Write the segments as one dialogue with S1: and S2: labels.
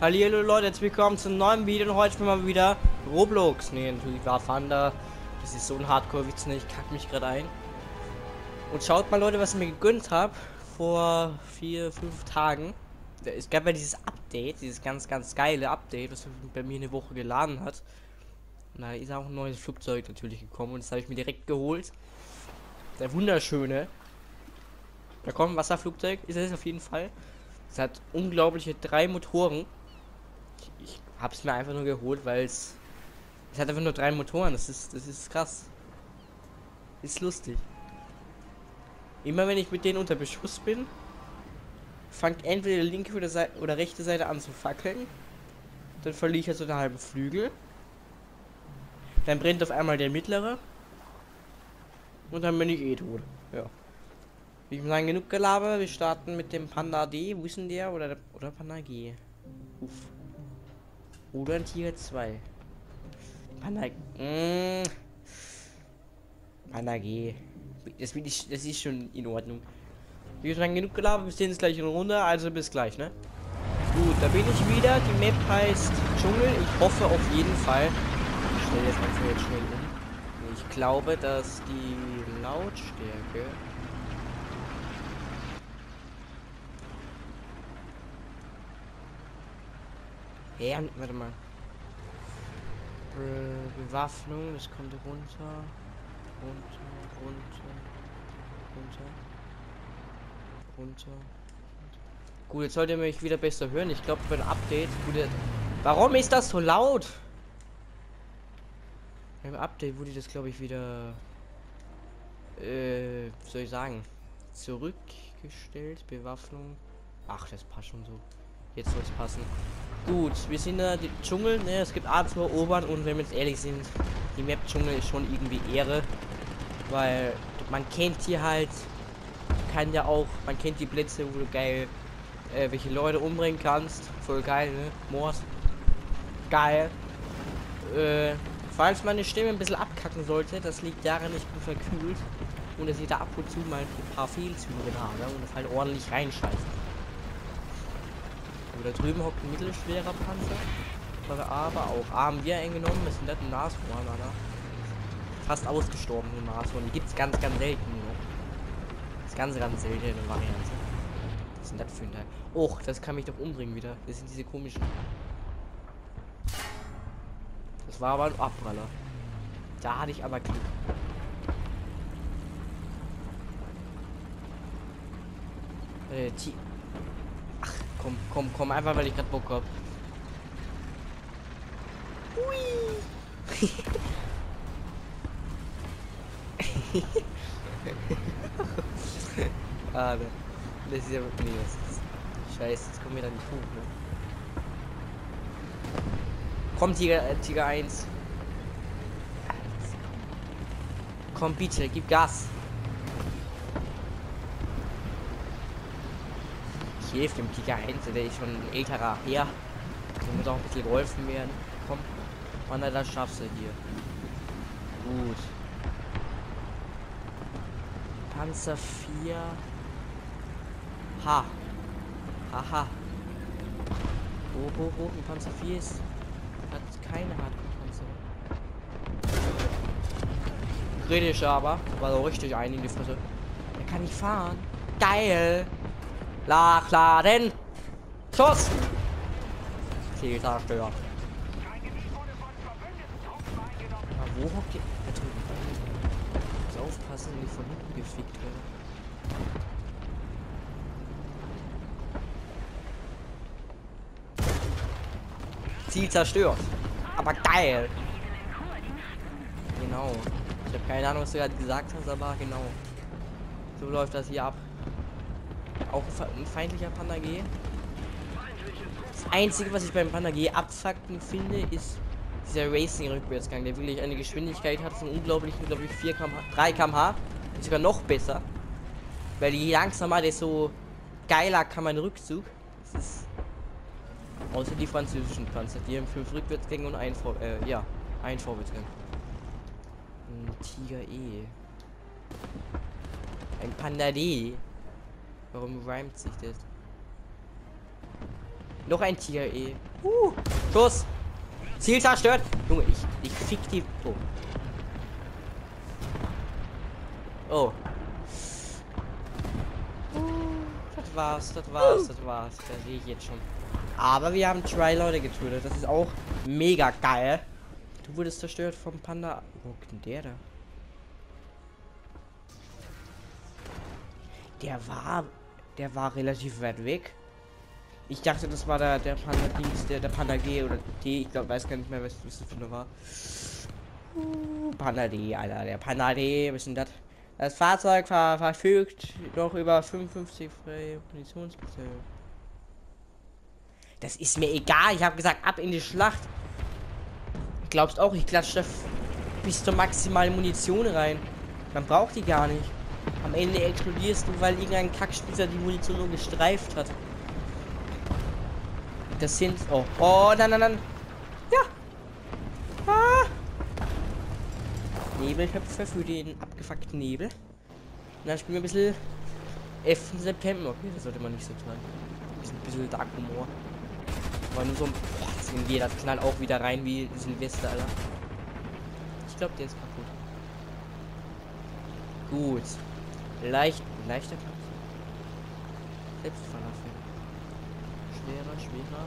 S1: Hallo Leute, jetzt willkommen zum neuen Video und heute mal wieder Roblox. Ne, natürlich war Thunder. Das ist so ein Hardcore-Witz, ne? Ich kack mich gerade ein. Und schaut mal Leute, was ich mir gegönnt habe vor vier, fünf Tagen. Es gab ja dieses Update, dieses ganz, ganz geile Update, was bei mir eine Woche geladen hat. Und da ist auch ein neues Flugzeug natürlich gekommen und das habe ich mir direkt geholt. Der wunderschöne. Da kommt ein Wasserflugzeug, ist es auf jeden Fall. Es hat unglaubliche drei Motoren ich habe es mir einfach nur geholt, weil es es hat einfach nur drei Motoren. Das ist das ist krass. Ist lustig. Immer wenn ich mit denen unter Beschuss bin, fängt entweder die linke oder, Seite, oder rechte Seite an zu fackeln. Dann verliere ich also den halben Flügel. Dann brennt auf einmal der mittlere. Und dann bin ich eh tot. Ja. Ich sagen, genug Gelaber. Wir starten mit dem Panda D. Wo ist denn der? Oder, oder Panda G? Uff. Oder ein Tiger 2. Panag. Mm. Panag. Das, ich, das ist schon in Ordnung. Wir haben genug gelabert, wir sehen uns gleich in Runde, also bis gleich, ne? Gut, da bin ich wieder. Die Map heißt Dschungel. Ich hoffe auf jeden Fall. Ich stelle jetzt einfach jetzt schnell um. Ich glaube, dass die Lautstärke Ja, warte mal. Be Bewaffnung, das kommt runter. Runter, runter, runter. Runter. Gut, jetzt sollt ihr mich wieder besser hören. Ich glaube, beim Update. Wurde... Warum ist das so laut? Im Update wurde das, glaube ich, wieder. Äh, soll ich sagen? Zurückgestellt. Bewaffnung. Ach, das passt schon so. Jetzt es passen. Gut, wir sind da die Dschungel, ne? Es gibt Art zu erobern und wenn wir jetzt ehrlich sind, die Map Dschungel ist schon irgendwie Ehre. Weil man kennt hier halt, kann ja auch, man kennt die Blitze, wo du geil äh, welche Leute umbringen kannst. Voll geil, ne? Mord. Geil. Äh, falls meine Stimme ein bisschen abkacken sollte, das liegt daran, ich bin verkühlt und dass ich da ab und zu mal ein paar Fehlzüge habe und das halt ordentlich reinscheißt. Da drüben hockt ein mittelschwerer Panzer. Aber auch haben wir eingenommen. Das sind ein Nashorn, Alter. Fast ausgestorben, ausgestorbene Nashorn. Die gibt es ganz, ganz selten nur. Das ist ganz, ganz seltene Variante. Was ist denn das für ein Teil? Och, das kann mich doch umbringen wieder. Das sind diese komischen. Das war aber ein Abpraller. Da hatte ich aber Glück. Äh, Komm, komm, komm, einfach weil ich gerade Bock hab. Hui. ah, ne. Das ist ja wirklich nee, Scheiße, jetzt kommen wir da nicht hoch, ne? Komm, Tiger, äh, Tiger 1. Komm, bitte, gib Gas. Ich helfe dem Tiger 1, der ist schon ein älterer Herr. Der muss auch ein bisschen geholfen werden. Komm, Mann, das schaffst du hier. Gut. Panzer 4. Ha. Haha. Hoch, hoch, hoch. Ein Panzer 4 ist. Hat keine Hardcore-Panzer. Kritisch aber. War so richtig ein in die Fresse. Der kann nicht fahren. Geil. Nachladen. Schuss. Ziel zerstört. Wo hockt ihr? Da drüben. Muss aufpassen, nicht von hinten gefickt werden. Ziel zerstört. Aber geil. Genau. Ich habe keine Ahnung, was du gerade gesagt hast, aber genau. So läuft das hier ab. Auch ein feindlicher Panda G. Das einzige, was ich beim Panda G abfucken finde, ist dieser Racing-Rückwärtsgang, der wirklich eine Geschwindigkeit hat von unglaublichen, glaube ich, 4 km 3 km/h. Sogar noch besser. Weil je langsamer, desto geiler kann man Rückzug. Das ist. Außer die französischen Panzer. Die haben 5 Rückwärtsgänge und ein Vor äh, ja, ein Vorwärtsgang. Ein Tiger E. Ein Panda D. Warum reimt sich das? Noch ein Tiger E. Uh, Schuss. Ziel zerstört. Junge, ich, ich fick die. Oh. Oh. Das war's, das war's, das war's. Das sehe ich jetzt schon. Aber wir haben zwei Leute getötet. Das ist auch mega geil. Du wurdest zerstört vom Panda. Wo denn der da? Der war. Der war relativ weit weg. Ich dachte, das war der, der Panda Dings, der, der Panda G oder D. Ich glaube, weiß gar nicht mehr, was das für eine war. Panda D, Alter. Der Panda D, was ist das? Das Fahrzeug ver verfügt noch über 55 freie Munitionsplätze. Das ist mir egal. Ich habe gesagt, ab in die Schlacht. Glaubst auch, ich klatsche bis zur maximalen Munition rein. Man braucht die gar nicht. Am Ende explodierst du, weil irgendein Kackspießer die Munition nur gestreift hat. Das sind... Oh, oh, nein, nein, nein. Ja. Ah. Nebelköpfe für den abgefuckten Nebel. Dann spielen wir ein bisschen 11. September. Okay, das sollte man nicht so tun. Ein bisschen Dark Humor. Aber nur so ein... Boah, das geht das knallt auch wieder rein wie Silvester, Alter. Ich glaube, der ist kaputt. Gut. Leicht, leichter Kampf. Selbstverlassen. Schwerer, schwerer.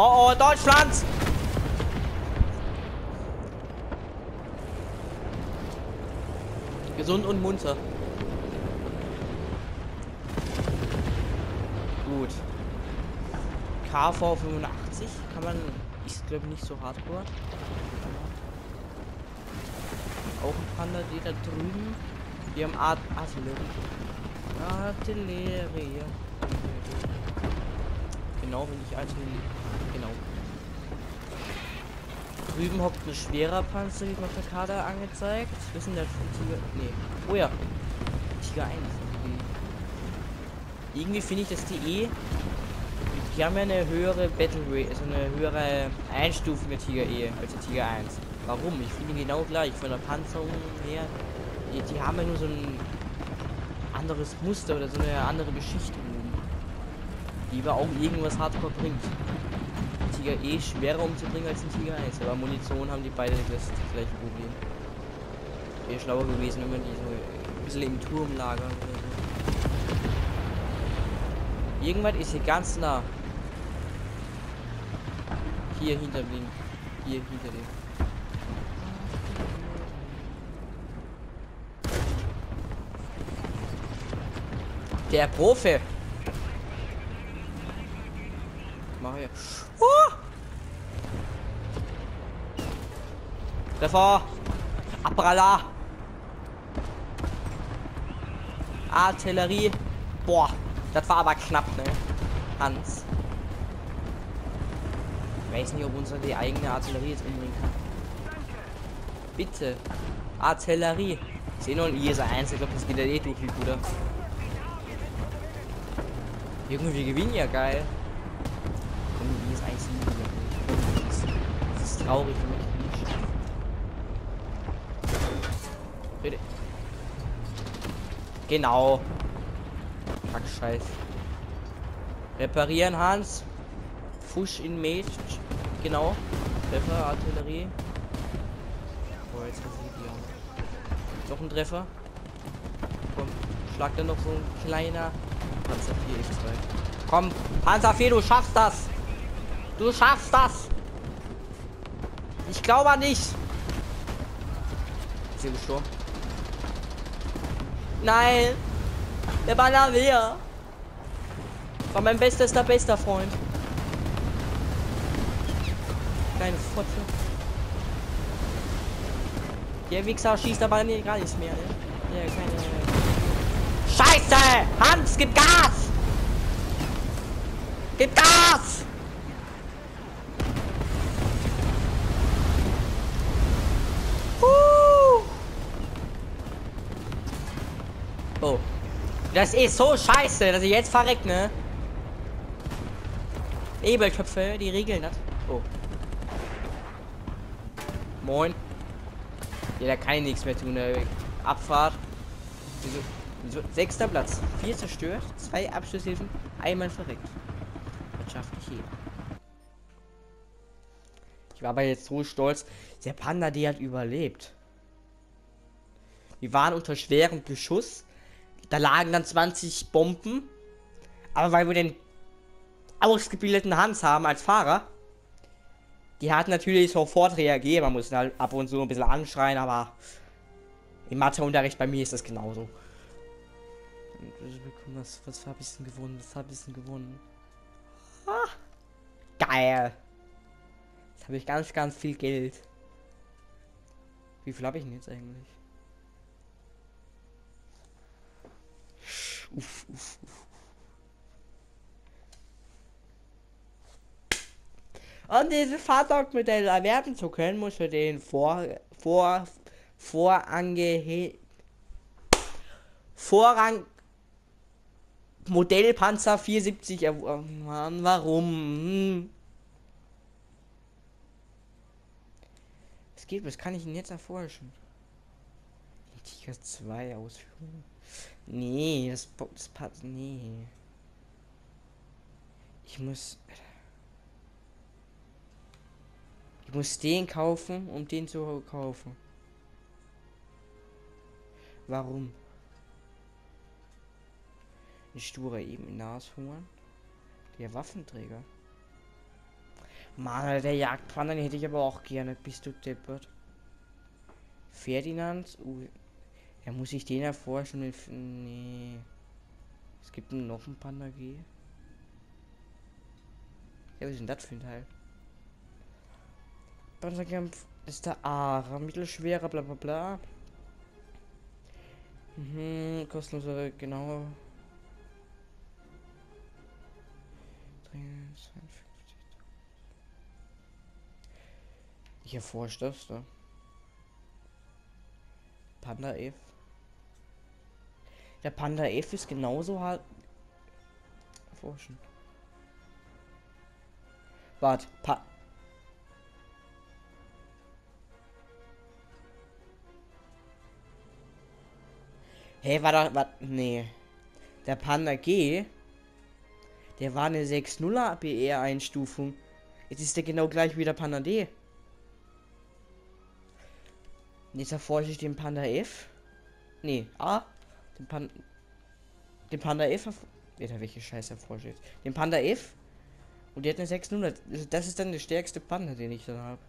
S1: Oh oh, Deutschland! Gesund und munter. Gut. KV 85 kann man, ist glaube ich nicht so hardcore. Auch ein Panda, die da drüben. Wir haben Art Artillerie. Artillerie. Genau, wenn ich Artillerie. Genau. Drüben hockt ein schwerer Panzer, wie auf der Karte angezeigt. Wir sind der Tiger. Nee. Oh ja. Tiger 1. Irgendwie finde ich das DE. Die haben ja eine höhere Battle Rate, also eine höhere Einstufung der Tiger E als der Tiger 1. Warum? Ich finde genau gleich. Von der Panzerung her. Die, die haben ja nur so ein anderes Muster oder so eine andere Geschichte. Die aber auch irgendwas Hardcore bringt. Tiger E schwerer umzubringen als ein Tiger 1. Aber Munition haben die beide das gleiche Problem. Wäre schlauer gewesen, wenn man die so ein bisschen im Turm lagern so. Irgendwas ist hier ganz nah. Hier hinter dem. Hier hinter dem. Der Profi. Mach hier. Oh! Treffer. Abrala. Artillerie. Boah. Das war aber knapp, ne? Hans. Ich weiß nicht, ob unsere die eigene Artillerie jetzt umbringen kann. Bitte. Artillerie. Ich sehe noch ein IS 1, ich glaube, das geht ja eh durch, wie Bruder. Irgendwie gewinnen ja geil. Komm, IS 1 das ist, das ist traurig für mich. Bitte. Genau. Fuck, scheiß. Reparieren, Hans. Fusch in Mage. Genau. Treffer, Artillerie. Boah, jetzt rasiert die Noch ein Treffer. Komm, schlag dann noch so ein kleiner Panzer 4 X2. Komm, Panzer 4, du schaffst das! Du schaffst das! Ich glaube nicht! Sie gestorben? Nein! Der wer? War mein bestester, bester Freund. Kleine Fotze. Der Wichser schießt aber nie, gar nichts mehr, ne? Ja, keine... Scheiße! Hans, gib Gas! Gib Gas! Uh. Oh. Das ist so scheiße, dass ich jetzt verreckt, ne? Nebelköpfe, die regeln das. Oh. Moin. Ja, da kann ich nichts mehr tun. Ne? Abfahrt. Wieso? Wieso? Sechster Platz. Vier zerstört, zwei Abschlusshilfen, einmal verreckt. Das schafft nicht jeder. Ich war aber jetzt so stolz. Der Panda, die hat überlebt. Wir waren unter schwerem Beschuss. Da lagen dann 20 Bomben. Aber weil wir den ausgebildeten Hans haben als Fahrer, die hat natürlich sofort reagiert. Man muss halt ab und zu ein bisschen anschreien, aber im Matheunterricht bei mir ist das genauso. Was, was habe ich denn gewonnen? Was habe ich denn gewonnen? Ah, geil. Jetzt habe ich ganz, ganz viel Geld. Wie viel habe ich denn jetzt eigentlich? Uff, uff, uff. Um dieses Fahrzeugmodell erwerben zu können, muss du den vor, vor, vorange, Vorrang Modellpanzer 470 erworben. Mann, warum? Es geht, was kann ich denn jetzt erforschen? Tiger 2 Ausführung. Nee, das, das passt. Nee. Ich muss. Ich muss den kaufen, um den zu kaufen. Warum? Ein sturer eben Nashorn. Der Waffenträger. Mann, der Jagdpfanne hätte ich aber auch gerne. Bist du deppert? Ferdinand? Uh, ja, muss ich den erforschen? Nee. Es gibt noch einen Panda G. Ja, was ist denn das für ein Teil? Panzerkampf ist der A. Mittelschwerer, bla bla bla. Mhm, kostenlose, genau. Ich erforsche das da. Panda F. Der Panda F ist genauso hart. Erforschen. Warte, pa Hey, war da, war, nee. Der Panda G, der war eine 6.0er BR Einstufung. Jetzt ist der genau gleich wie der Panda D. Jetzt erforsche ich den Panda F. Nee, A. Den, Pan den Panda F. Alter, welche Scheiße jetzt? Den Panda F. Und der hat eine 600. Das ist dann der stärkste Panda, den ich dann habe.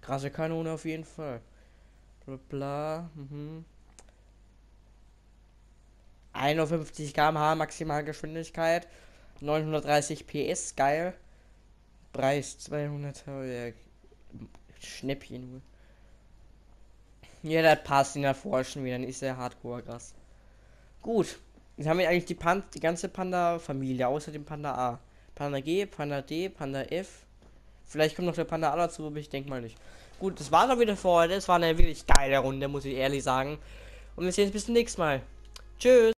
S1: Krasse Kanone auf jeden Fall. Bla bla. Mhm. 51 km/h Maximalgeschwindigkeit, 930 PS, geil. Preis 200 ja, Schnäppchen nur. Ja, das passt in der Forschen wieder, dann ist der Hardcore krass. Gut, jetzt haben wir eigentlich die, Pan die ganze Panda-Familie, außer dem Panda A. Panda G, Panda D, Panda F. Vielleicht kommt noch der Panda A dazu, aber ich denke mal nicht. Gut, das war auch wieder für heute. Es war eine wirklich geile Runde, muss ich ehrlich sagen. Und wir sehen uns bis zum nächsten Mal. Tschüss.